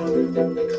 いくぞ。